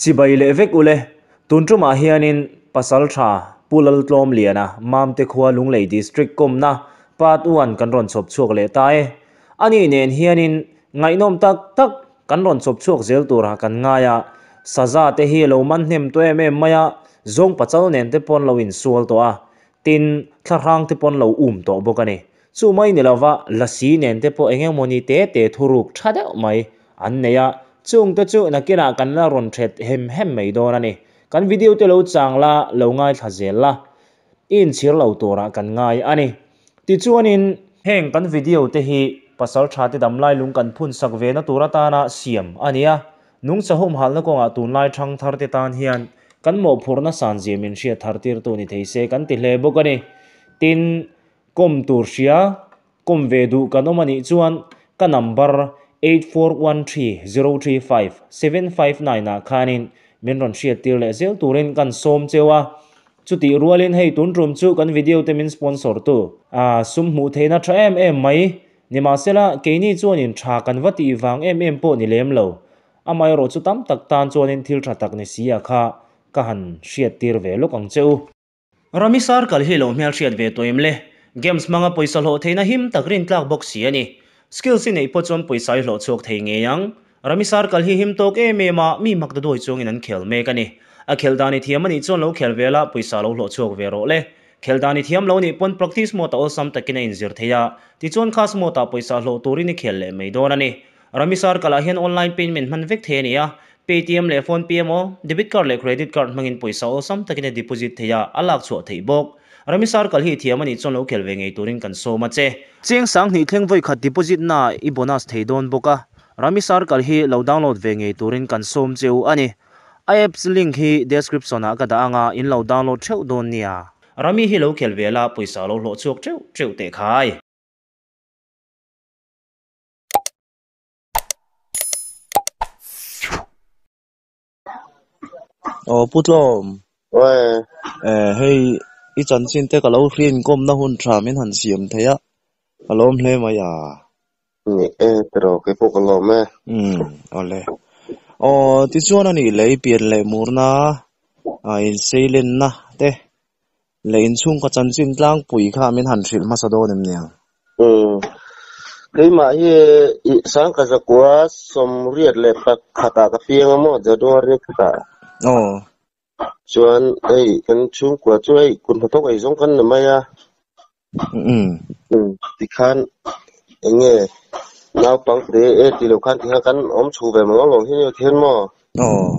chi bai le vek ule tun tuma hianin pasal tha pulal tlom liana mam te khwa lung lei district kom na pat uan kan ron chop chuak le tae ani nen hianin ngai nom tak tak kan ron chop chuak zel tur ha kan nga ya. Saza te hi lo man hnem to em em maya, zong pachal nen te pon lo in sual to a. Tin tharang te pon lo um to bokani chu mai ni lawa la si nen te po engeng moni te te thuruk thada mai. An neya chung te chu na kina kan la ron thet hem hem mai do na ni. Kan video te lo chang la, lo ngai thazel la. In chir lo tora kan ngai ani ti chuanin heng kan video te hi, pasal tha te dam lai lung kan phun sak ve na tura ta na siam ania nung chahum hal na ko nga tun lai thang thar te tan hian. Kan mo phurna san je min sia thar tir tu ni theise kan ti hle bok ani tin kom tur sia, kom ve du kan omani chuan ka number 8413035759 na khanin. Min ron ria tir le zel turin kan som chewa chuti rualin hei tun rum chu kan video te min sponsor tu a sum mu theina tha em em mai nima sela keini chuanin tha kan vati wang em em po ni lem lo amai ro chu tam tak tan chuanin thil tha tak ni sia kha. Ka han hriat tir ve lok ang cheu ramisar kal hi lo mel hriat ve toim le games manga poisa lo theina him tak rin tlak box si ani skill si nei po chom poisa lo chok thei nge yang rami sar kal hi him tok e me ma mi mak da doi chung in an khel me kani a khel dani thiam ani chon lo khel vela poisa lo lo chok ve ro le khel dani thiam lo ni pon practice mo ta ol sam takina in zir theya ti chon khas mo ta poisa lo tori ni khel le me don ani rami sar kala hian online payment man vek the ni ya paytm le phone pay mo debit card le credit card mangin poisa o sam takine deposit theya alak chu thei bok ramisar kalhi thiamani khel ve ngei turin kan so ma che. Cheng sang ni thleng voi kha deposit na i bonus thei don boka. Ramisar kalhi lo download ve ngei turin kan som cheu ani. Apps link hi description a ka da anga in lo download theu don nia. Rami hi lo khelve la poisa lo lo chok theu theu te khai. 어, 보통. 왜? 에, 헤이, ý chân xin tế cả lâu riêng công na hun trà mình hẳn xiêm thế á. Cả lâu lê mà ya. ni e pero que poco lo me. Ừ, ồ lê. Ồ, tí chuan anh lấy biển lệ mùr na. À, in xây lên na, tế. Lệ in chung có chân xin lang bùi khá mình hẳn xịt mà sa đô nêm nè. Ừ. Cái mà hi sáng cái quá som riết lệ bạc khata cái phiên mà giờ đó riết khata. Ồ, Chuan ấy cái chung chú ấy cũng phải ấy giống cái này à. ừ, ừ. Ừ. Thì khan nghe nào bằng thế e thì lúc khan thì khan om chu về mà ngon hi thiên mà. Ồ,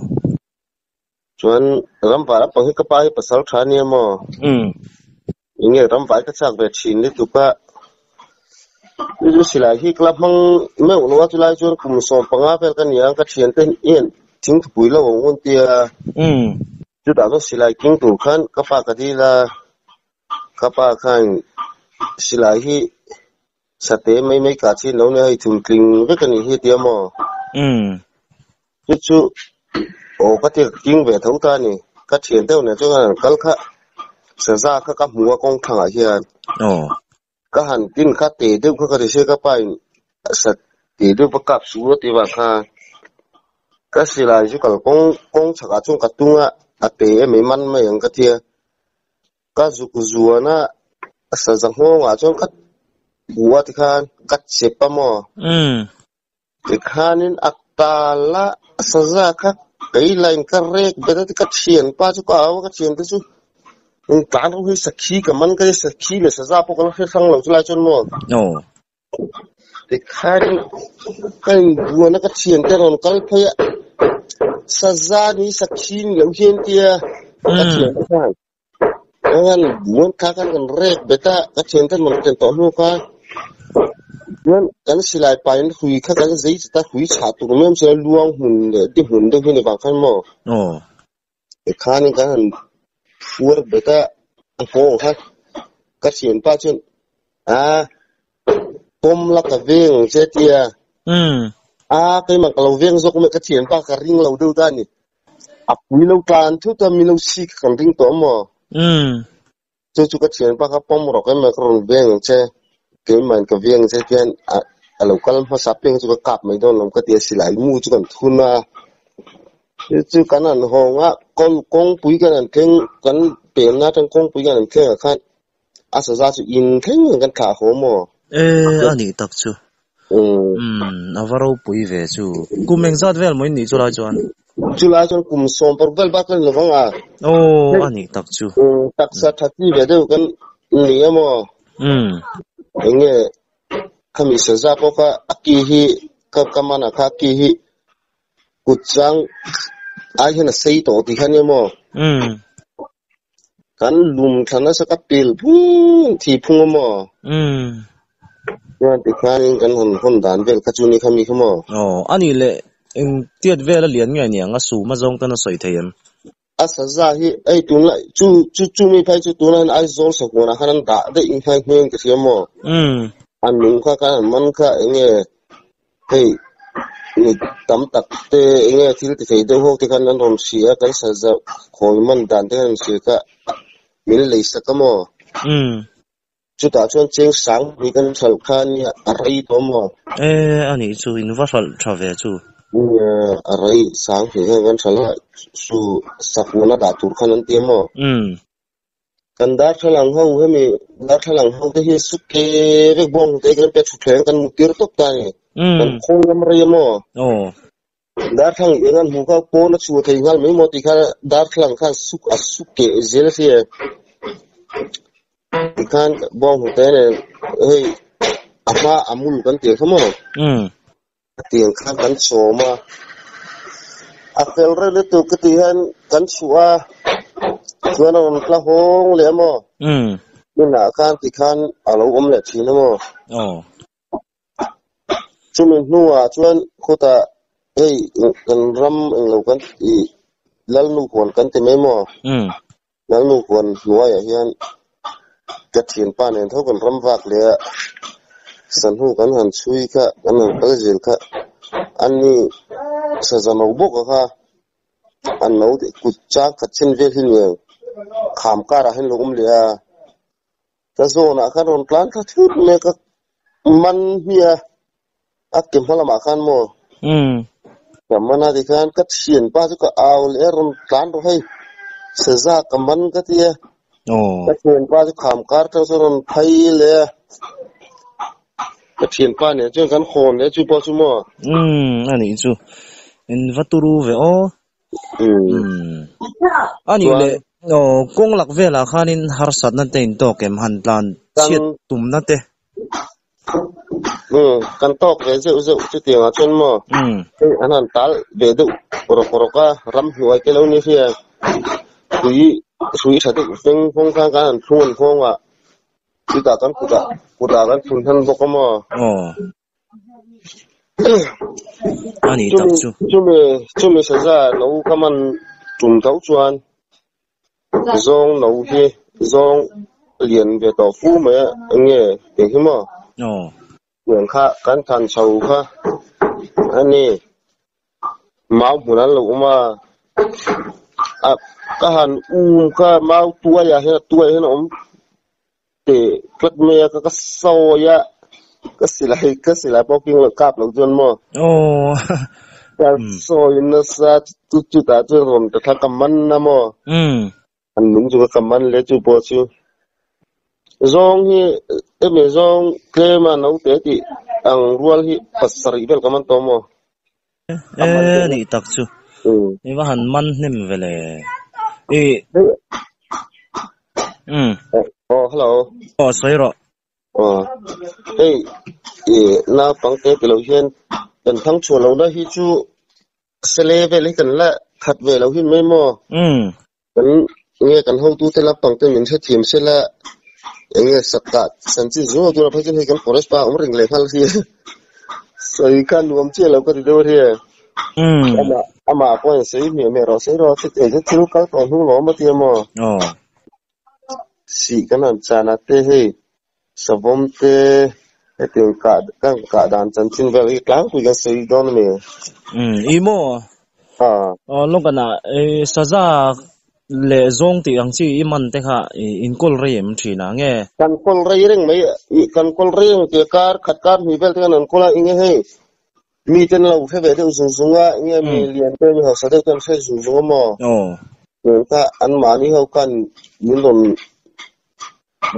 Chuan ram vả bằng hi cái bài pasal thà ni mà. ừ. Nghe ram vả cái chắc về chín đi tụ pa. Itu sila hi klap mang me uno wa tulai chuan kum som panga pel kan yang ka thian ten ien ting tu pui lo ngun tia Ừ, chu da so sila king tu khan ka pa ka di la ka pa khan sila hi sa te mai mai ka chi no ne ai thum kling ve kan hi tia mo. Ừ. chu chu o ka ti king ve thau ta ni ka thian te ne chu kan kal kha sa za ka ka muwa kong thang a hian. Ồ, ka han tin ka te de ka ka de se ka pa in sa te de pa kap su ti ba kha. Ka sila ju kal kong kong chaka chung ka tunga a te e me man ma yang ka tia ka zu ku zuana sa zang ho nga chung ka buwa ti khan ka che pa mo. Ừ. ti khanin atala sa za ka kai lain ka rek be ti ka chien pa chu ka aw ka chien tu chu. In tan ro hi sakhi ka man ka sakhi le sa za po ka sang lo chu lai chon mo. Ồ, thì khai cái vua nó cái tiền cái còn cái phải sa ra đi sa chín liệu hiên tia tiền cái này. Cái muốn các cái còn rét beta cái mình tiền tổ luôn cái nên cái nó lại bài nó hủy các cái giấy ta trả tụ nó mới sẽ luang hùn để đi hùn đâu khi này bằng khăn mò. Ồ, thì khai nên cái hàng phua beta anh phố khai cái tiền ba chân à bom là cái viên chết tia ừ. à cái mà kalau vieng zok me ka chien pa ka ring lo do ta ni. A pui lo tan thu ta mi lo si ka kan ring to mo. Ừ. chu chu ka chien pa ka pom ro ka me ka ron vieng che. Ke man ka vieng che pian a a lo kal ma sa peng chu ka kap mai don lom ka ti si lai mu chu kan thun na. Chu kan an honga kon kong pui kan an keng kan pe na tang kong pui kan an keng a khan. Asa za chu in keng kan kha ho mo ê ani tak chu um um avaro pui ve chu kumeng zat vel moi ni chu lai chuan chu la chon kum som por vel ba kan lo nga ô ani tak chu um tak sa thati ve de kan ni mo um enge kami sa za ko ka aki hi ka kamana ka ki hi kuchang ai hena sei to ti khan mo um kan lum thana sa ka pil pu thi phung mo um Yan ti khan kan hon hon dan vel ka chu ni khami khamo ồ ani le em tiết về là liền ngay nhỉ ngã su mà giống tên nó sợi asa za hi ai tun la chu chu chu mi phai chu tun an ai zol sa ko na da de in phai hmen ke siamo um an min kha ka man kha enge hey ni tam tak te enge thil ti thei de ho ti khan an rom sia kan sa za khoi man dan te kan si ka min le sa ka chu ta chuan cheng sang ni kan thal kha ni a rai to mo ê ani chu in va phal tra về chu a rai sang hi kan thal su sakuna da tur khan an ti mo um kan dar thalang ho hemi dar thalang ho te hi suke ve bong te kan pe thu thleng kan mutir tok ta ni kan um khong lam mo ồ. Dar thang engan hu ka po na chu thei ngal me mo ti kha dar thlang khan suk a suke zel fi ti khan bong hu te ne hei ama amul kan ti khamo um tiang khan kan so ma a fel re le tu ka ti han kan chua chuan on tla hong le mo. Um ni na khan ti khan alo om le thi na mo. Ồ chu min nuwa chuan khuta ei kan ram eng lo kan i lal nu kon kan te me mo. Um lal nu kon nuwa ya hian ka thian pa nen tho kan ram wak le san hu kan han chui kha kan han kal jil kha an ni sa za no bok kha an no de ku cha ka chen ve hin ye kham ka ra hin lo um le a ka zo na kha ron plan ka thut me ka man hia akim hala ma khan mo um kamana di kan kat sien pa chu ka aw le ron tlan ro hai se za kaman ka tia ồ. Ka sien pa chu kham kar ta so ron phai le ka sien pa ne chu kan khon le chu po chu mo um ani chu về ô um um ani Vâng. le công lạc về là khanin har sat na tên to kem han plan Vâng. chiết tum na te um kan tok ve zeu zeu chu ti nga chen mo um an han tal ve du ro ro ka ram huai ke lo ni fia sui sui sa tu feng phong kan kan thun phong wa ti ta kan ku ta ku ta kan thun han bo ko mo ồ ani chu tak mi chu chu mi chu mi sa za no ka man tum tau chuan zong no hi zong liền về tổ phú mà nghe tiếng hi mà ồ. Nguyện kha kan than sầu kha ani mau muốn ăn lẩu mà. À ka han um ka mau tua ya he tua he nom te klat me ka ka so ya ka silai ka silai po king lo kap lo jon mo ồ. Ka so in na sa tu tu ta tu rom ta tha kaman na mo um an nung chu ka kaman le chu po chu zong hi e me zong ke ma no te ti ang rual hi pasari bel kaman to mo ê ani tak chu ni va han man nem vele e um oh hello ồ soi ro oh hey e na pang te ke lo hian kan thang chu lo na hi chu sele ve le kan la khat ve lo hin me mo um kan nge kan ho tu te la pang te min the thim se la nge sakka san chi zo tu na phai chen he kan forest pa um ring le phal hi sai kan nuam che lo ka ri do he um ama ama ko sai mi me ro sai ro te te te lu ka to hu lo ma ti mo ồ si kan an cha na te he savom te e te ka kan ka dan chan chin ve i klang ku ga sai don me um imo ha ờ. Lúc kana e saza le zong ti ang chi iman te kha in kol re em thi na nge kan kol rei reng mai kan kol reng te kar khat kar mi vel te kan an kola inge he mi ten lo fe ve de zung zung a nge mi lian pe mi ho sa de ten fe zung zung mo oh Yung ka an ma ni ho kan min don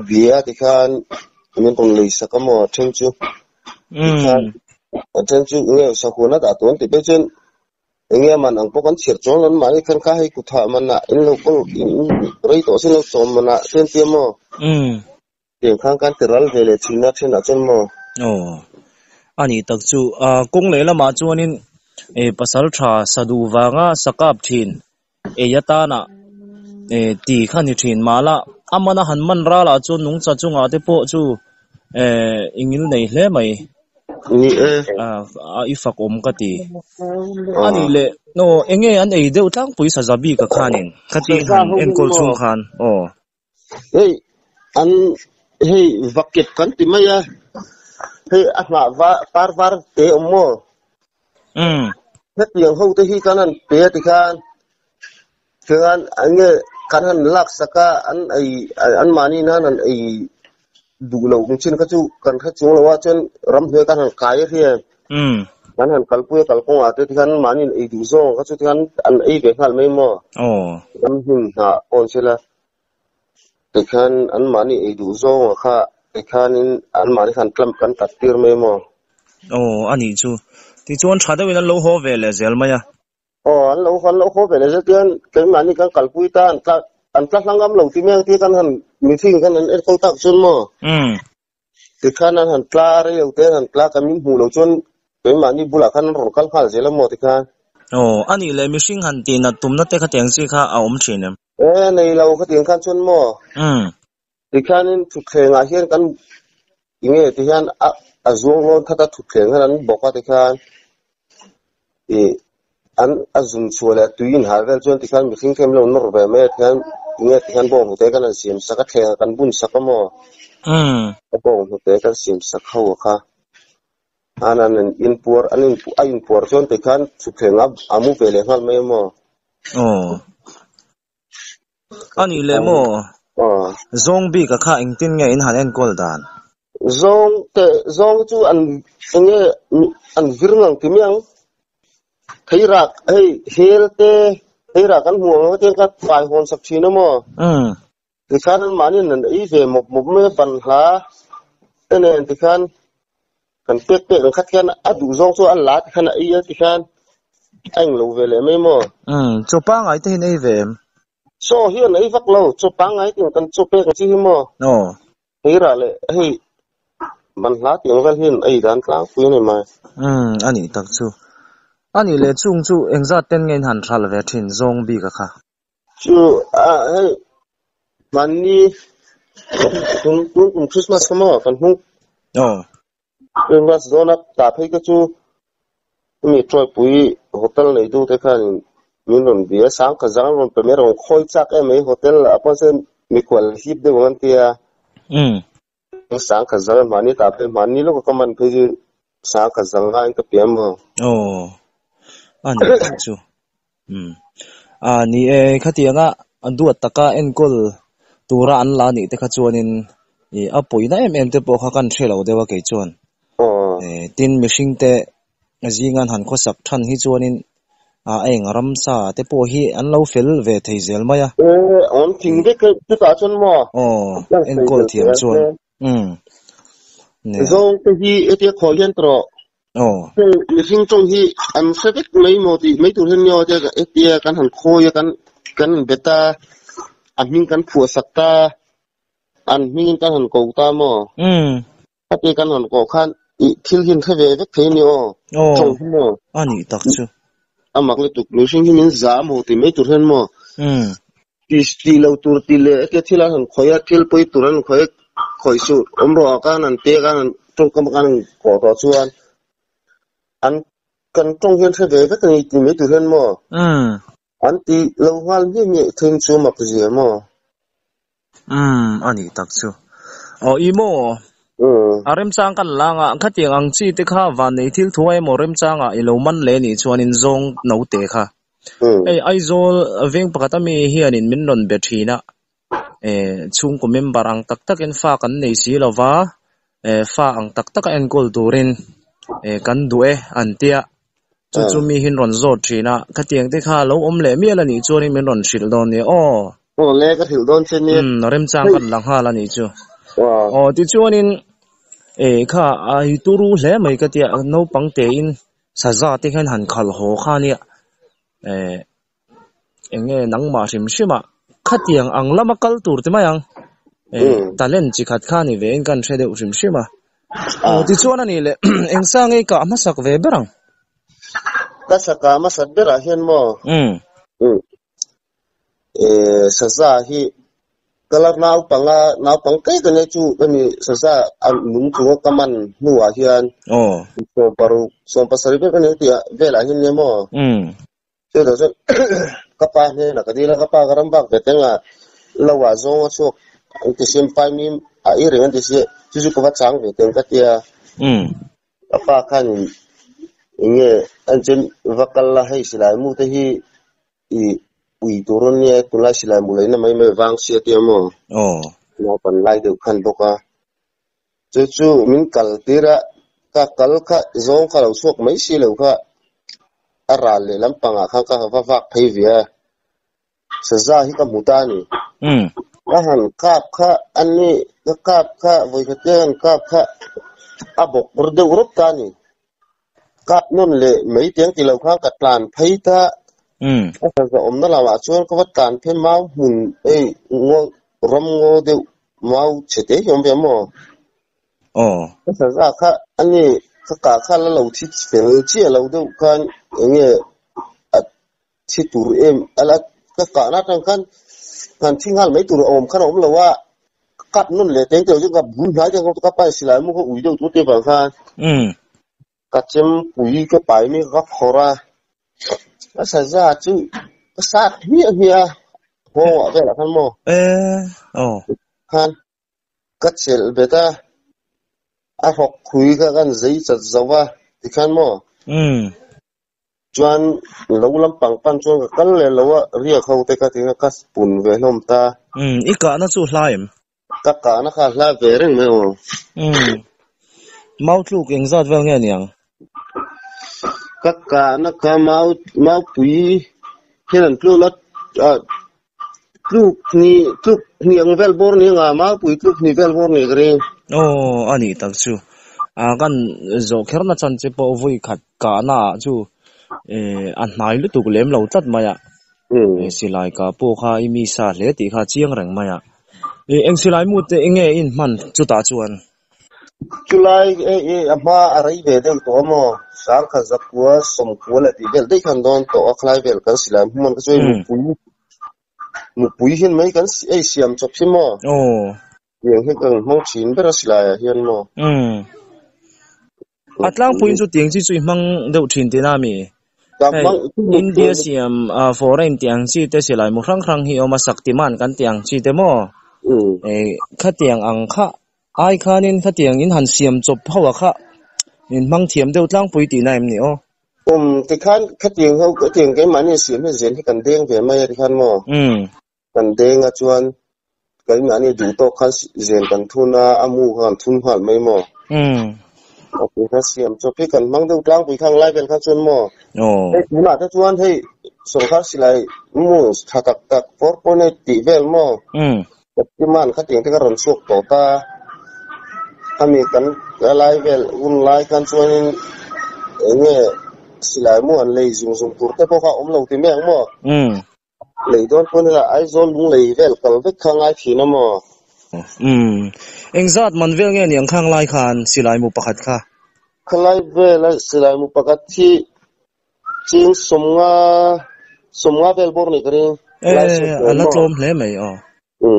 bia ti kan min don le sa ka mo chen chu mm chen chu nge sa ko na da ton ti pe chen nge man ang po kan chir chon lon ma ni kan ka hai ku tha man na in lo ko in rei to sin lo chom man na ten ti mo mm tiền khang kan tiral ve le china chen na chen mo oh ani tak chu a kong le lama chuanin e pasal tha sadu wanga sakap thin. E yata na e ti khani thin mala. Amana hanman ra la chu nung cha chunga te po chu e ingil nei hle mai. Ni e. A ifak om ka ti. Ani le no enge an ei deuh tlang pui sa zabi ka khanin. Khati han en kol chung khan. Oh hey an hey vaket kan ti maya hey asma va par var te mo mm hết tiếng hậu tới khi căn hắn bé thì kan phương an anh nghe căn hắn lạc saka anh ấy anh mani na anh ấy đủ lâu cũng trên các chú căn các chú là trên ram căn hắn cái thì mm căn hắn kalpu kal công à thì căn mani ấy đủ zo các chú thì căn anh ấy về khal mấy mò. Oh ram hin ha on sila thì căn anh mani ấy đủ zo kha căn anh mani căn klam căn tạt tir mấy mò oh ani chu. Ti chuan tha deuhin an lo ho ve le zel mai a Ồ, anh lâu anh lâu khó về đây tiên cái mà như cái cαλ cui ta anh ta anh ta sang gam lâu thì mình thì kan han mình thì kan anh câu tác xuân mà mm thì kan anh han kla rồi đầu tiên han mình hù lâu xuân cái mà như bula kan rồi kan khal lắm mà thì kan oh ani le mihring han ti na tumna te kha teng chi kha a om thinem ê này lâu cái tiếng kan xuân mà mm thụt khe ngã hiên kan han à à zuông luôn thắt thắt thụt khe han anh bọc thì kan thì anh à dùng chùa là tùy in hà vel xuân thì kan mình khinh thêm lâu nổi về mẹ thì kan nghe thì kan anh xiêm sắc cái khe kan bun sắc mà mm Ako mo te kan sim sa khaw kha. Anan an in por an in a in por chon te kan chu khenga amu pele ngal me mo oh. Ani le mo ah zong bi ka kha ing tin nge in han en kol dan. Zong te zong chu an nge an virngang ti miang. Theirak hey hel te theirak kan huang te ka pai hon sak china mo. Mm ti kan an manin an i ve mop mop me pan hla. Ene ti kan kan pek pek kan khat kan adu zong chu an lat kan ai ti kan anh lo về lại mấy mò? Mm cho pa ngai te hin ei ve so vắt lâu cho băng ấy tiếng cần cho bê cái gì mò. Oh thấy ra lệ hey mình lá tiếng vel hiền ấy đàn lá quý này mà. Mm ani tak chu ani le chung chu engza ten ngen han thal ve thin zong bi ka kha chứ à hey mình đi. Cũng cũng cũng Christmas cái mò phần hung. Oh Christmas zona ta thấy cái chú. Mình trôi bụi hotel này tu thế kan luôn bia sáng cái sáng luôn premier luôn khôi chắc em ấy hotel là apa sih mình qual hip de bọn tia mm sáng cái sáng mà ni ta thấy mà ni lúc cái mình thấy sáng cái sáng anh cái PM mà oh. Ani tak chu mm ani e khatianga andu taka en kol tura an la ni te kha chuanin e apoina em em te po kha kan thelo dewa ke chuan tin mihring te zingan han kho sak than hi chuanin a eng ram sa te po hi an lo fel ve thei zel maya ê on thình cái cái cái cá chân mà. Oh en kol thiam chuan mm ne rồi cái gì cái khó hiện tro oh cái sinh trong hi anh sẽ biết mấy mô thì mấy tuổi hơn nhau chứ cái cái căn hẳn khôi căn căn beta anh mình căn phù sắc ta. Anh mình căn hẳn cầu ta mà. Mm cái căn hẳn cầu khan thiếu hiền thế về biết thế nhiều trong oh mà. Ani tak chu lại tục mấy sinh mình giá mô thì mấy tuổi hơn mà mm ti ti lâu tuổi ti thiếu là hẳn khôi thiếu bơi tuổi hẳn khôi khôi sự ông rõ cái hẳn tê cái hẳn trong cái căn cổ đó chuan anh cần trong thế về biết cái thì mấy tuổi hơn mà mm anh ti lâu hoa như nhẹ thêm số mặc gì mà mm ani tak chu oh imo ừ arem chang kan langa khatiang ang chi te kha van nei thil thuai mo rem changa ilo man le ni chuanin zong no te kha. Ừ. Ei aizol veng pakatami hianin min non be thina e chung ko member ang tak tak en fa kan nei si lova e fa ang tak tak en gol turin e kan duwe an tia chu chu mi hin ron zot thina tiang te kha lo om le mi la ni chu ni min ron shil don ni. O. O le ka thil don chen ni. Rem chang kan lang ha la ni chu wa o ti chuanin e kha a hi turu hle mai ka tia no pang te in sa za te khan han khal ho kha ni e enge nang ma sim sima kha tiang ang lama kal tur te mayang e talent chi khat kha ni ve in kan thede u sim sima o ti chuan ani le eng sang e ka ma sak ve berang ka saka ma sat bera hian mo ừ. Sa hi kalar nau panga nau pang kai ka ne chu ka ni sa za an nung chu ka man nuwa hian o so paru so pasari ka ne tia vela hin ne mo. Um che do chen ka pa ne na ka di la ka pa garam bak be tenga lawa zo chu an ti sim pai mi a i re an ti se chu chu ko ba chang ve ten ka tia um ka pa khan inge an chen vakal la hai silai mu te hi i ui turun ye tula silai mu lai na mai mai wang sia tia mo o no pan lai de khan boka chu chu min kal tira ka kal kha zong kha lo suak mai si lo kha ara le lam panga kha ka va va phei via sa za hi ka muta ni um ka han kap kha an ni ka kap kha voi ka ten kap kha abok bur de urup ta ni kap non le mai tiang ti lo kha ka tlan phei ta um ka sa sa om na la wa chuan ka va tlan phe mau mun ei ngo rom ngo de mau chete yom be mo o ka sa za kha an ni ka ka kha la lo thi fel chi lo de kan nge a thi tur em ala ka ka na tang kan kan thing hal mai tur om khan om lo wa cắt nun le teng teu jung ka bun hai jang ka pa silai mu ko ui deu tu te bang khan um ka chem pui ka pai mi ka phora ka sa za chu ka sa mi mi a ho wa ve la khan mo e o khan ka chel beta a hok khui ka kan zai chat zawa ti khan mo um chuan lo lam pang pan chuan ka kal le lo wa ria khau te ka tinga ka pun ve hlom ta. Um i ka na chu hlaim ka ka na kha hla ve reng me o um mau tluk eng zat vel nge niang ka ka na ka mau mau pui hian tlu lot a tluk ni tluk ni ang vel bor ni nga mau pui tluk ni vel bor ni gre o ani tak chu a kan zo kher na chan che po vui khat ka na chu e an hnai lu tuk lem lo tat maya ừ. E silai ka po kha i mi sa hle ti kha chiang reng maya e eng silai mu te enge in man chu ta chuan chulai e e ama arai ve dem to mo sang kha zakwa som ko la ti vel dei khan don to akhlai vel kan silam. Mon ka choi mu Mm. pui mu pui hin mai kan e siam chop si mo. O yang hi kan mong chin bera silai hian mo. Um atlang puin chu tiang chi chui mang deuh thin te na mi. India siam uh, foreign tiang chi te silai mu rang rang hi oma sakti man kan tiang chi te mo. E kha tiang ang kha ai kha nin kha tiang in han siam chop hawa kha. In mang thiam deuh tlang pui ti naim ni o. Um ti khan ka tiang ho ka tiang cái mani siam he zen hi kan deng ve mai ti khan mo. Um kan deng a chuan cái mani du to khan zen kan thuna amu kan thun hal mai mo. Um ok ka siam cho pi kan mang deuh tlang pui khang lai vel khan chuan mo. O. Hey tuna ta chuan hey song khar silai mu tha tak tak por po ne ti vel mo. Um ti man kha tiang te ka ron suak to ta ami kan ka lai vel un lai kan chuan in enge silai mu an lei zum zum tur te po kha om lo ti meng mo. Um lei don po la ai zol lung lei vel kal vek khang ai thi na mo. Um eng zat man vel nge niang khang lai khan silai mu pakhat kha. Khalai vel silai mu pakat thi ching som nga som nga vel bor ni kring e ala tlom hle mai o ừ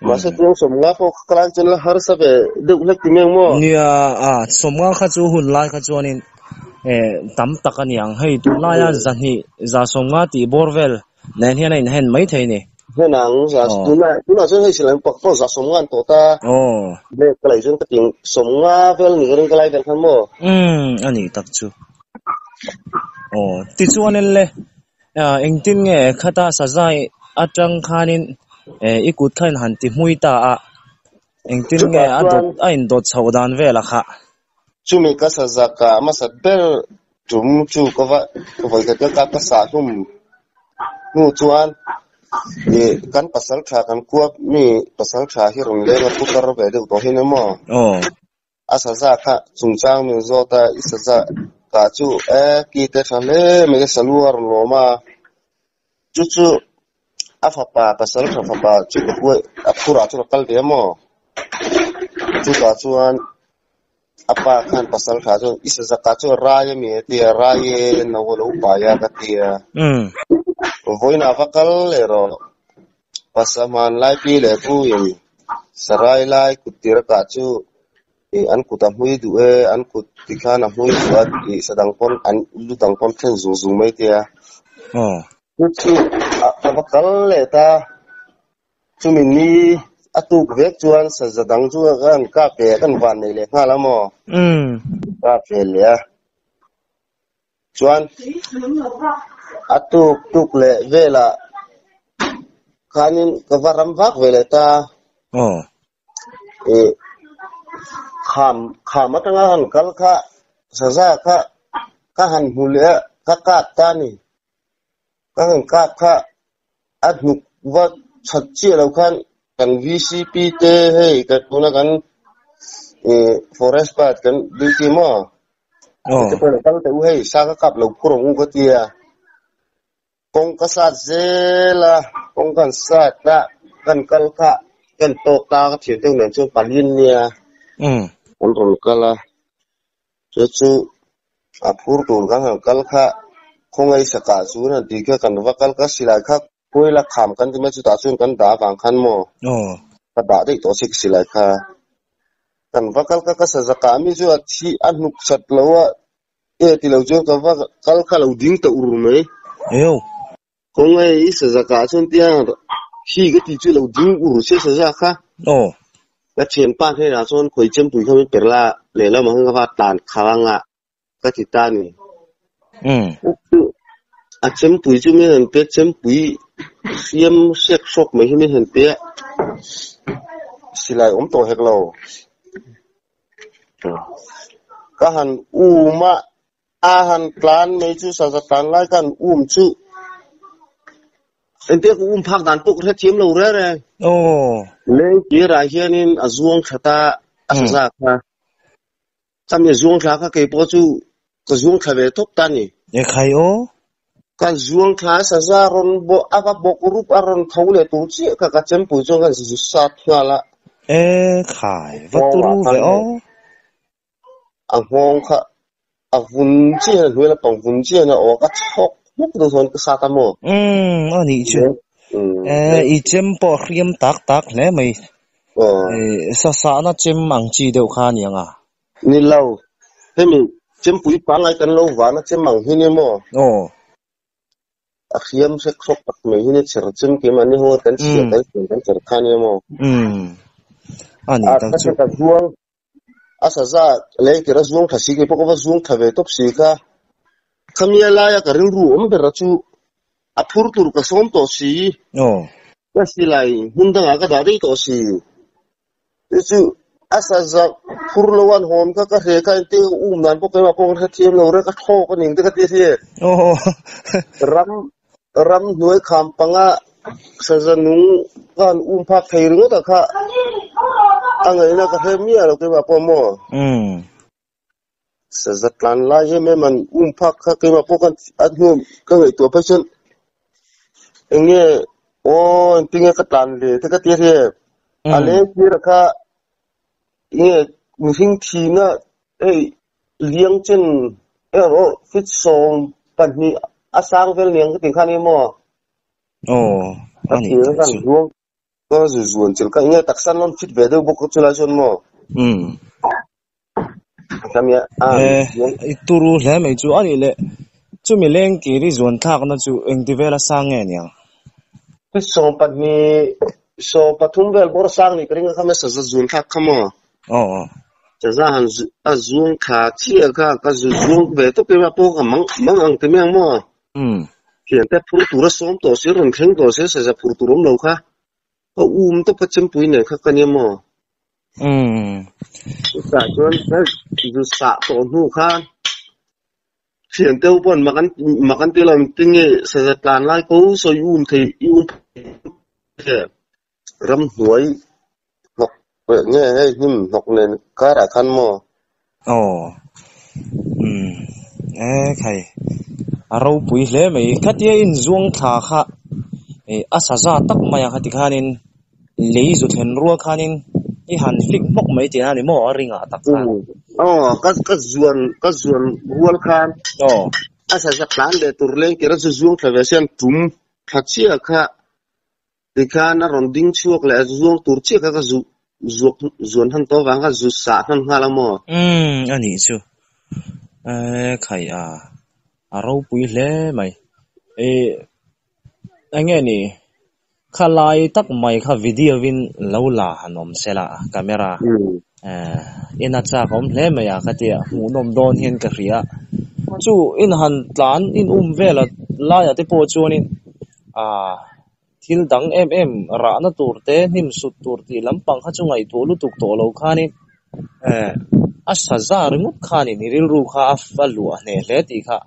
mà sẽ tiếng sum nga po klang chen la har sa be de ulek ti meng mo nia a somnga kha chu hun lai kha chuanin e tam tak aniang hei tu la ya zan hi za somnga ti borvel nen hian in hen mai thei ni he nang za tu na tu na chen he silang pak po za som ngan to ta. O be klai chen ka ting som nga vel ni ring klai vel khan mo um ani tak chu o ti chuanin le a engtin nge khata sajai atang khanin e ikut khain han ti hui ta a engtin nge a dot a in dot chhodan vela kha chumi ka sa zaka ma sa ber tum chu ko va ko vai ka ka ka sa tum nu chuan e kan pasal tha kan kuap mi pasal tha hi rong le ma pu kar be de to hin mo oh asa za ka chung chang mi zo ta isa za ka chu e ki te tha le me saluar lo ma chu chu a fa pa pasal tha fa pa chu ko a pura chu kal de mo chu ka chuan apa kan pasal tha chu isa za ka chu ra ye mi ti ra ye na wo lo pa ya ka ti mm voi na va kal le ro pasaman lai pi le pu yin sarai lai kutira ka chu e an kuta hui du e an kut tikha na hui du at e sadang pon an lu dang pon ten zung zung mai tia oh chu chu a va kal le ta chu min ni atu vek chuan sa zadang chu kan ka pe kan van nei le. Nga la mo. Mm ka pe le a. Chuan atu tuk le vela kanin ka varam vak vele ta oh e kham kham atanga han kal kha. Sa za kha ka han hule ka ka ta ni. Ka han ka kha at nu wa chat chi lo khan kan vcp te he ka tuna kan forest part kan mo oh te pe kal te u he sa ka kap lo kuro ngu ka tia kong ka sa zela kong kan sa ta kan kal kha kan tok ta ka thiu te ne chu palin nia mm on rol kala chu chu a phur tur han kal kha khongai saka chu na ti ka kan va kal ka silai kha poila kham kan ti ma chu ta chun kan da wang khan mo oh ka da dei to sik silai kha kan va kal ka ka sa zaka mi chu a thi an nuk sat lo wa e ti lo chu ka va kal kha lo ding ta ur mai yo khongai sa zaka chun ti ang hi cái ti chu lo ding ur se sa za kha oh cái chuyện ba thế là son khởi chấm bùi không biết là để là mà không có tàn khả năng à cái gì ta nè. Mm à chấm bùi chứ mấy hình biết chấm bùi xiêm xét sốc mấy mấy hình biết xì lại ống tổ hết lâu cái hàng u à hàng plan mấy chú sao sao plan lại cái um chú anh biết um phạc đàn bốc hết chiếm lâu rồi đấy oh lên kia ra hianin a zuang thata a sa za kha tam ye zuang kha ke po chu ka zuang thla ve thop ta ni e khai o ka zuang thla sa za ron bo ava bo rup aron thau le tu chi ka ka chem pu chu kan su sa thla la. E khai va tu ru ve o? A hong kha a vun chi na hnuai la pang vun chi na o ka chok muk do son ka sa ta mo. Mm ani chu Mm. e i chem po khriam tak tak hle mai e sa sa na chem ang chi deu kha ni anga. Ni lau. He mi chem pu pa ngai kan lo wa na chem mang hi ni mo. Oh a khiam se khok pat me hi ni cher chem ke mani ho kan si Mm. kan si kan cher kha ni mo mm ani a tang ka chu ka zuang a sa za le ke ra zuang thasi ke poko ba zuang thave top si ka. Khamia la ya ka rin ru om be ra chu a phur tur ka som to si. Oh ka si lai hun da ka da dei to si. Chu a sa za phur lo wan hom ka ka he ka te um nan po ke ma po ka thiam lo re ka tho ka ning te ka ti thi oh ram รำน่วยคมปังอะสะจนุงกันอุ้มพักไทยรู้ตะค่ะตั้งไงนะก็เฮมีอะไรก็ว่บพ่อหมออืมสะจัดลานลายใช่ไหมมันอุ้มพักค่ะก็ว่บพ่อกันอัดนุ่มก็ไงตัวเพชนเองเนี่ยโอ้ยปิงก็ตันเลยถ้าก็เตี้ยเทอันนี้คือราคาเนี่ยมีสิ่งที่น่ะเอ้ยเลี้ยงจนเออฟิตซองปันนี้ asang vel liang tin khani mo oh ani kan ruang ko zu zuan chil ka inga taksan lon fit ve do bok chula chon mo hm kamya a ituru le me chu ani le chu mi leng ki ri zuan thak na chu eng ti vela sang nge nia pe so pat ni so patum vel bor sang ni kringa kame sa za zuan thak khamo oh za han a zuan kha chi ka ka zu zuan ve to pe ma po ka mang mang ang te mo ตักไม่ข้าวิดีโอวินเลาลาหันอมเสละกล้อง อืม อ่าอินอาจากผมเล่มยาคัดเดียหูนมโดนเห็นก ro pui hle mai khatia in zuang tha kha. A sa za tak maya khati khanin lei zu then ruwa khanin i han fik mok mai ti hani mo ringa tak kha. Oh ka ka zuan ka zuan rual khan oh a sa za plan de tur leng ki ra zu zuang tha ve sian tum. Khachia kha. De khan a ron ding chuak le zuang tur chi kha ka zu zuak zuan han to wang ka zu sa han hala mo. Mm ani chu. Eh khai à จาริงุขานินิริรูข้าฟัลลัวเนี่ยเลติข้าอาเจียงเร่งมายา อืม อีอุ้มทุยมันเนี่ยริมชิมาข้าไหลขัน ก็อุ้มทุยเร่งไหมอ๋อ โอ้ เอออ่ะอ่ะ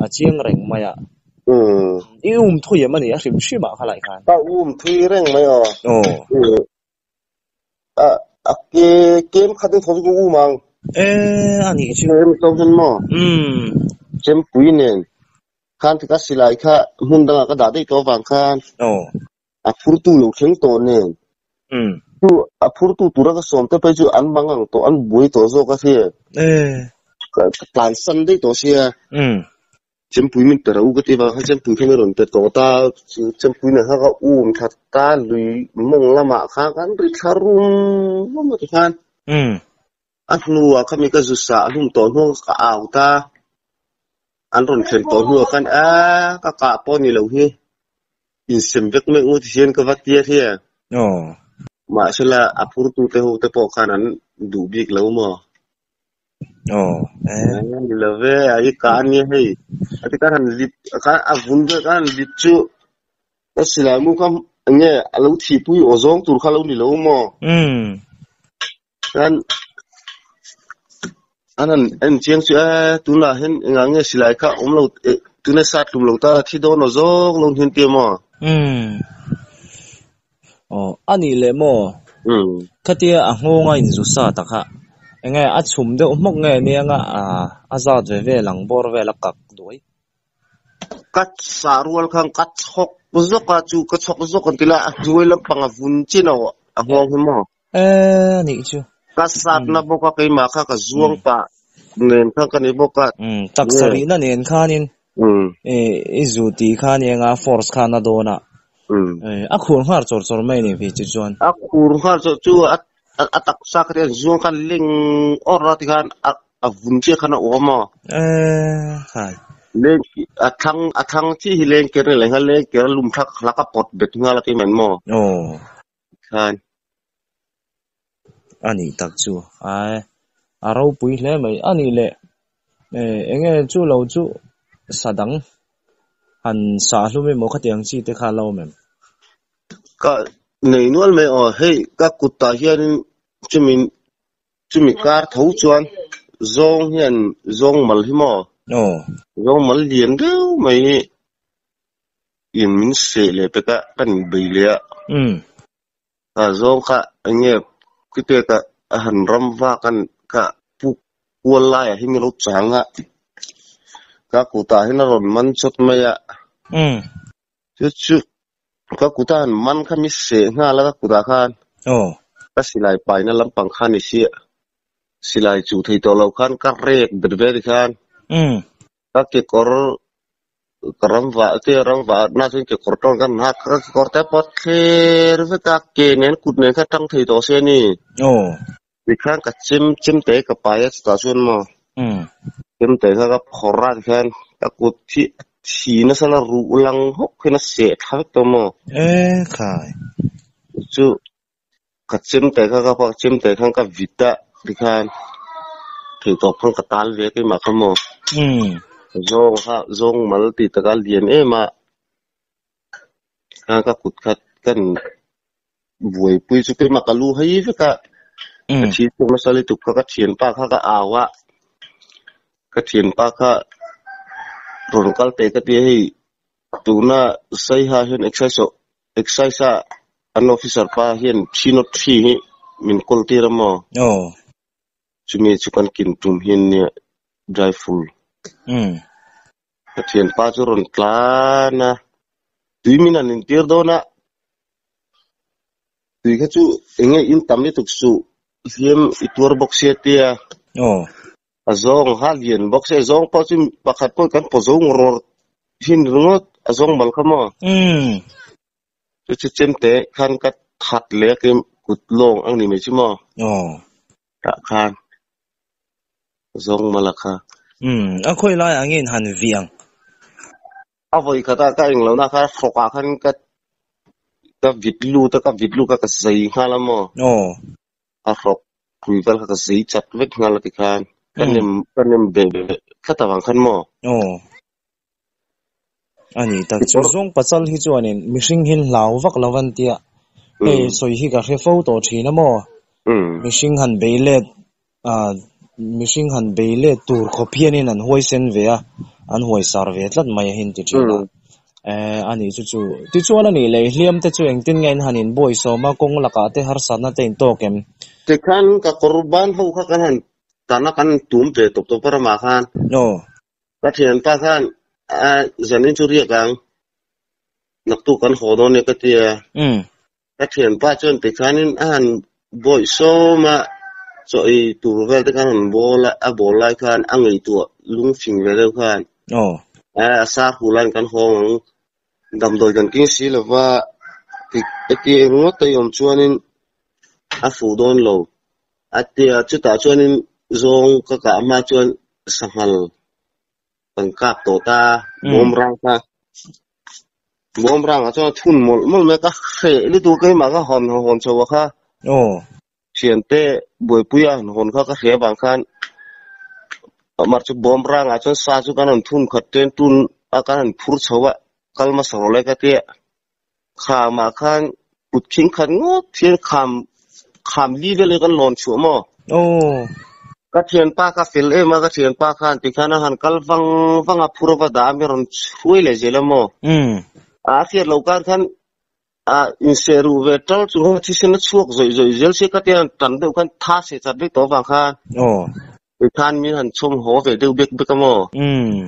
啊，精灵嘛呀。嗯。因为我们推也嘛，你要是去嘛，看来看。啊，我们推人没有。哦。嗯。啊啊，给给们看的头这个五芒。诶，啊，你去。给们招生嘛。嗯。真不一呢。看这个是来看，红灯啊，个大队搞饭看。哦。啊，辅助有挺多呢。嗯。tu apur tu tura ka somte pe chu an mangang to an bui to zo ka se eh plan san de to sia mm 前半面就係烏個地方，前半面輪得講到，前半面係個烏唔擦打雷蒙啦嘛，佢 kan ditarum lama tu kan. Hmm. Anu akan mereka susah, anu tonu ke auta, anu kan tonu akan ah kakak pon ni lagi. Insem bek me ngut sien ke vaktia dia. Oh. Masalah apur tu tehu tepokanan dubik lau. Oh, eh. Love ayi kani hei. Ati kan vip kan avunde kan vipchu. Asilamu kam nge alau tipu ozong tur kalau ni lau mo. Hmm. Kan anan en chiang chu tuna hen ngange silai ka omlo tuna sat tum lo ta thi don ozong long hin ti mo. Hmm. Oh, ani le mo. Hmm. Khatia ahonga inzu sa takha enge a chhum deuh mawk à nianga a về ve ve lang bor ve la cắt duai kat sarwal cắt kat chok cắt chu cắt chok zok còn tila zuai lam panga vun chino a huang himo e ni chu ka sat na boka kai ma kha ka zuang pa nen kha kan ni boka um tak sari na nen khanin um e izu ti khan nga force khan na dona um a khur har chor chor mai ni vi chi chuan. A khur har chor chu a atak sakri zung kan ling orati kan avunje kana uama eh hai. Len athang athang chi hi len ker le hal len ker lum thak laka pot bet nga la ki men mo. Oh. Khan ani tak chu. Ai aro pui hle mai. Ani le eh enge chu lo chu sadang. Han sa hlume mo khatiang chi te kha lo mem. Ka nei nual mai aw hei ka kutta hianin chumi chumi kar tho chuan zong hian zong mal hi maw no zong mal lian deuh mai in min se le pe ka kan bei le a mm ka zong ka nge kite ka han ram wa kan ka pu kual la ya himi lo changa ka kutta hina ron man chot maya mm chu chu ka kuta han man kha mi se nga la ka kuta khan โอ้ ka silai pai na lam pang khan ni si silai chu thei to lo khan ka rek ber ber khan อืม ka ke kor karam va te ram va na sin ke kor ton kan na ka kor te pot kher ve ka ke nen kut nen ka tang thei to se ni โอ้ วิครั้งกับชิมชิมเตะกับไปสต าชวนมา อืม ชิมเตะกับขอรัดแค่กับกูที่ทีนั่นสละรู้ลังหกขึ้นเสียทักตัวมา เอ้ค่ะ จู่กับชิมเตะกับพอชิมเตะข้างกับวิตาดิคันถือตัวพังกับตาเล็กมาขโม อืม จงฮะจงมาติดตะการเรียนเอมาข้างกับกุดขัดกันบวยปุยสุดมากลูให้ฟิกะ อืม ka thi tu masali tu ka ka thian pa kha ka awa ka thian pa kha ron kal te ka ti hi tu na sai ha hian exercise a an officer pa hian chino thi hi min kol ti ramo oh chumi chu kan kin tum hian ne dry full อืม ka thian pa chu ron tla na tui min an in tir do na tui kha chu enge in tam ni tuk su hiam itur box tia oh a zong ha lian box e zong pa chu pakhat po kan po zong ror hin rungot a zong mal khamo อืม chu chu chen te khan ka that le ke kut long ang ni me chi mo อ๋อ ta khan zong malakha อืมอันค่อยไล่อันเงินหันเวียง a voi kha ta ka ing lo na kha khoka khan ka ka vit lu ta ka vit lu ka ka sei khala mo อ๋อ a rok kui kal ka sei chat vek ngal ti khan كلم كلم بكتبان كان مو أوه ani ta chu zong pachal hi chu anin mihring hin lau vak lawan tia e soi hi ka he photo thina mo mihring han beilet a mihring han beilet tur khopian in an hoi sen ve a an hoi sar ve tlat mai hin ti chila e ani chu chu ti chu ani le hliam te chu engtin ngain hanin boy so ma kong laka te har sana te in tokem te khan ka qurban ho kha kan han tana kan tum pe top top para ma khan no ka pa khan a zanin churi kang nak tu kan khodo ne ka tia mm ka thian pa chon pe khanin an boy so ma so i tu vel te kan bola a bola khan angai tu lung phing ve le khan no a sa hulan kan hong dam doi kan king si lo va ti ngot te yom chuanin a fu don lo a tia chu ta chuanin zong ka ka ma chuan sangal kan kap to ta bom rang ta bom rang a chuan thun mol mol me ka khe li tu kai ma ka hon hon chaw kha โอ้ thian te boi puya hon kha ka khe bang khan mar chu bom rang a chuan sa chu kan an thun khat ten tun a kan an phur chawa kal ma saro le ka te kha ma khan ut khing khan ngo thian kham kham li ve le kan lon chu mo โอ้ ka thian pa ka fil e ma ka thian pa khan ti khana han kal wang wang a phur wa da mi ron chui le jela mo. Mm a fier lo kar khan a in se ru ve tol chu ho chi sen chuak zoi zoi zel se ka tian tan de khan tha se chat be to wang kha. O. E ti khan mi han chum ho ve de bek bek mo. Mm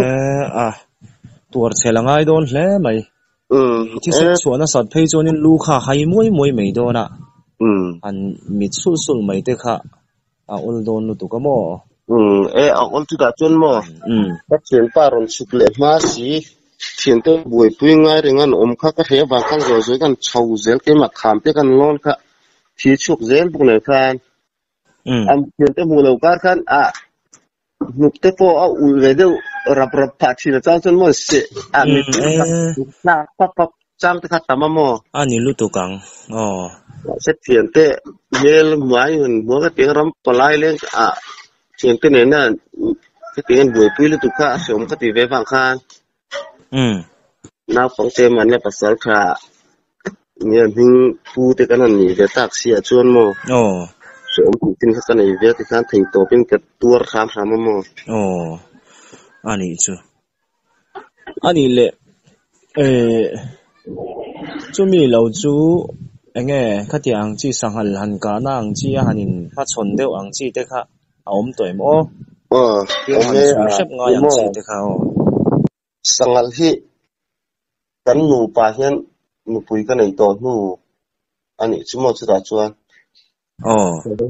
eh a tuar chelangai don hle mai. Ừ chi sen e chuan nó sat phei cho nên lu kha hai moi moi mei don a. um ที่สุดชวนนะสัตว์เพยจนินลูกค้าให้มวยมวยไม่โดนอ่ะ um อันมิดสุดสุดไม่เด็กค่ะอ่ะอุลโดนลุตุกโม um e a ol tu da chon mo อืม ka thian pa ron suk le ma si thian te bui pui ngai ring an om kha ka he ba kan zo zo kan chau zel ke ma kham te kan lon kha thi chuk zel bu ne khan อืม am thian te mu lo kar khan a nuk te po a ul ve de rap rap pa chi na chang chon mo se a mi Mm, eh. na pa pa cham te khat tamamo ani lu tu kang o. Se thiền te yel mai un bo ka tiếng ram palai leng a thiền te ne na cái tiếng buổi pui lu tu kha som ka ti ve phang khan ừm hmm. nào phóng xe mà nè bắt sáu khá nhìn hình pu thì cái này về tác xe chuyên mô ồ sự cũng tin cái này về thì khán thành tổ bên cái tour khám khám mô ồ anh chứ anh ấy lệ อันนี้เลยเออจูมีเราจูเองเงี้ยข้าที่อังจีสังหันหันกาหน้าอังจีหันินข้าชนเดียวอังจีเด็กค่ะเอาอมตัวมั้ง ờ เดี๋ยวหัน nghe สูง à เชฟงอยอัง mo จีเด็กค่ะอ๋อ sangal hi kan nu pa hian nu pui ka nei to nu ani chumo chu da chuan อ๋อ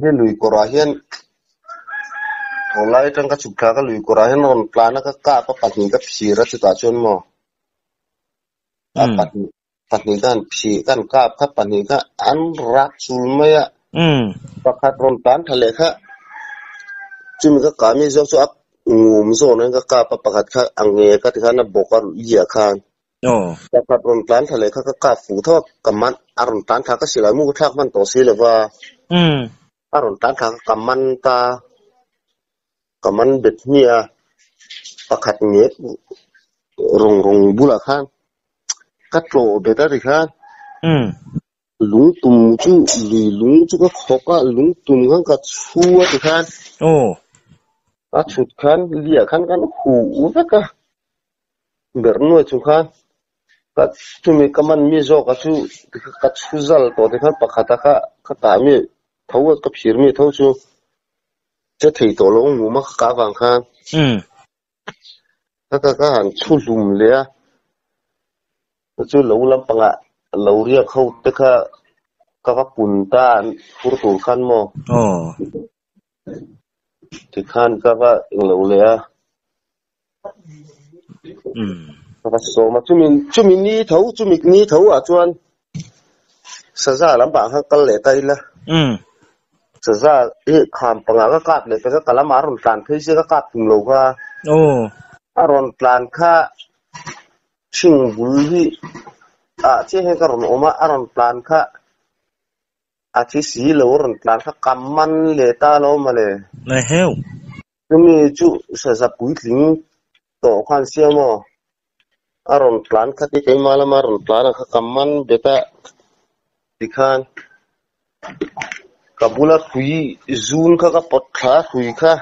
he lui kora hian olai tang ka chukha ka lui kora hian ron plana ka ka pa patni ka phira chu da chuan mo a Mm. patni patni kan phi kan ka ka patni ka an rak chul maya อืม pakhat ron tan thale kha chumi ka kami zo chu ak ngum zo nan ka ka pa pakhat kha ange ka ti khana bokar ya khan อ๋อ pakhat ron tan thale kha ka ka fu thaw kaman aron tan tha ka sila mu thak man to sila wa อืม aron tan tha ka kaman ta kaman bet nia pakhat nge rong rong bula khan ka tlo beta ri khan อืม lung tum chu li lung chu ka khoka lung tum khan ka chua ti khan oh a chut khan lia khan kan hu u ka ber no chu khan ka chu mi kaman mi zo ka chu ka chu zal to ti khan pakhata ka ka ta mi thau ka phir mi thau chu che thei to lo ngu ma ka wang khan um ka ka ka han chu lum le a chu lo lam panga lo ria khâu te kha ka ka pun ta fur tur khan mo oh thì khan ka ka lo le a um ka ka so ma chu min chu min ni thau chu mi ni thau a chuan sa za lam ba ha kal le tai la um sa za e kham panga ka kap le ka ka kala ma ron tlan thei se ka kap tum lo ka oh a ron tlan kha ching bul hi a che he ka ron oma a ron tlan kha a chi si lo ron tlan kha kam man le ta lo ma le na heo Kami chu sa sa puitling to khan siya mo aron plan ka ti kay malam aron plan ka kaman beta dikhan kabula kui zun ka ka pot kha kui ka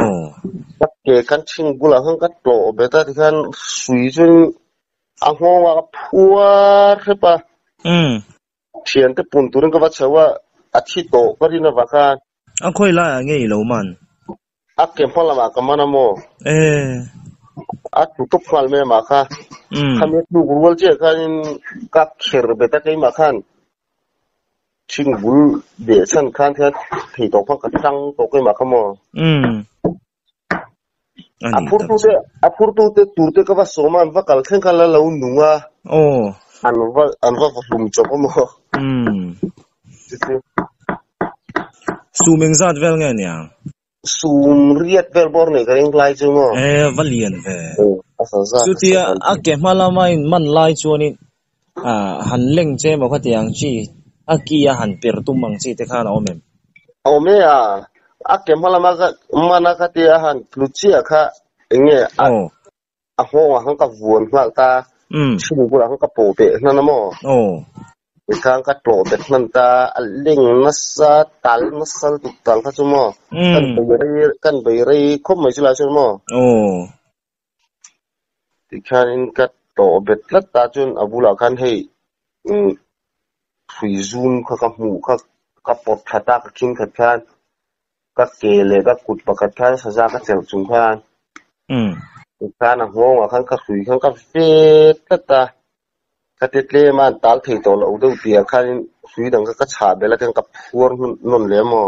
oh. Ka ke kan ching bula hang ka to beta dikhan sui chun ang ho wa ka puar pa um thian te pun turun ka ba chawa achi to ka rin na ba ka akhoi la nge lo man ak kem pala ma ka mana mo eh at tutup kwal me ma ka um kami tu gurwal je kan ka kher beta kai ma kan ching bul de san kan tha thei to pa ka ba so man va kal khen kala lo nuwa oh an va an va lum cho mo um su meng zat vel nge nyang sum riat vel bor ne ka ring lai chu mo eh valian ve asa za su tia a ke malama in man lai chuanin a han leng che ma khatiang chi a ki a han per tum mang chi te khana omem o me a a ke mala ma ka mana ka ti a han lu chi a kha nge a oh. a ho wa han ka vuan hla ta um ching bula han ka po te na na mo. Oh. Ikang ka to bet nan ta aling nasa tal nasal tu tal ka chumo kan um bayri kan bayri khom mai chila chumo oh. Tikhan in ka to bet lat ta chun abula khan hei thui zun kha ka mu kha ka pot khata ka king khat khan ka kele ka kut pa khat khan saza ka chel chung khan um tikhan a ho wa khan ka thui khan ka fet lat ta ka tetle man tal thei to lo do tia khan thui dang ka ka cha bela kan ka phur non le mo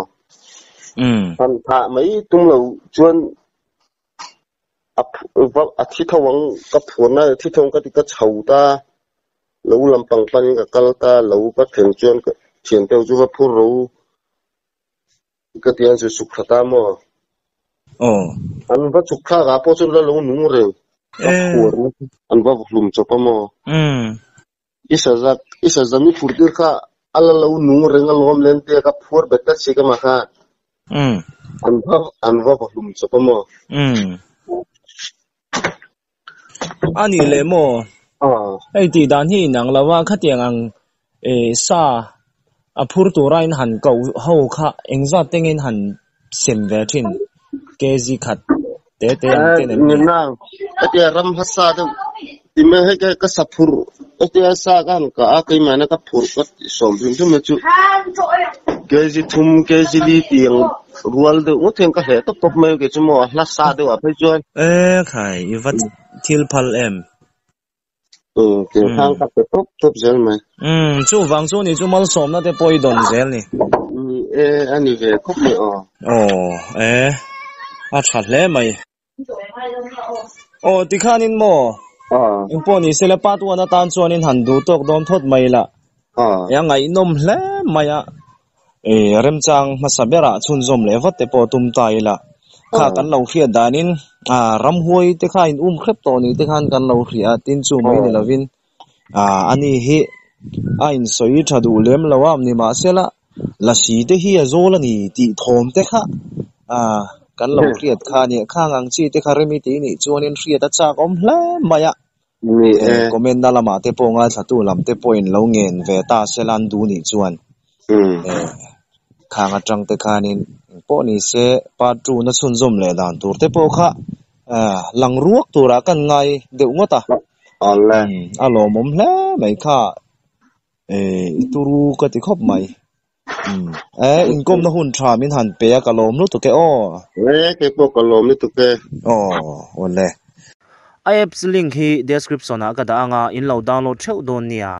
um han tha mấy tung lâu chuan a va a thi thawang ka phurna thi thawng ka ti ka chho ta lo lampang panin ka kal ta lo ka theng chuan ka thian teu chu ka phur ro ka tian su suk khata mo oh an va chuk kha ga po chu la lo nu re ka eh phur an va hlum chopa mo um isa za isa za mi furtir kha ala lo nu re ngal hom len te ka phur beta chi ka ma kha um an va an va hlum chopa mo um ani le mo ah ai ti dan hi nang lawa khatiang ang e sa a phur tu rain han ko ho kha engza tengin han sem ve thin kg khat te te te ni na ate ram hasa de ime he ka ka sapur ate sa kan ka a kai mana ka phur ka som thum thum chu. Ke ji thum ji li tiang rual de u theng ka he top top mai ke chu mo la sa de wa phai chuan. E khai i vat thil phal em ừ ke hang ka ke top top zel mai um chu wang chu ni chu mal som na te poi don zel ni ni e ani ve khop me o oh e a that le mai oh ti khanin mo à in po ni sele pat wa na tan chuan in han du tok dom thot mai la à ya ngai nom hle maya e rem chang masabera chun zom le wat te po tum tai la kha kan lo khia danin a ram huai te kha in um khrep to ni te khan kan lo khia tin chu mai ni lovin. A ani hi a in soi tha du lem lawam ni ma sela la si te hi a zola ni ti thom te kha. A kan lo khriat kha ni kha ngang chi te kha remi ti ni chuan in khriat a chak om maya e e comment na lama te po nga thatu lam te po in lo ngen ve ta selan du ni chuan. Um e khang atang te khanin po ni se pa tu na chun zum le dan tur te po kha à lang ruak tura kan ngai deuh ngota on le a lo mom hle mai kha e ituru ka ti khop mai e in kom na hun tha min han pe ka lom lu to ke o le ke po ko lom ni tu ke o ole apps link hi description a ka da anga in lo download theu don nia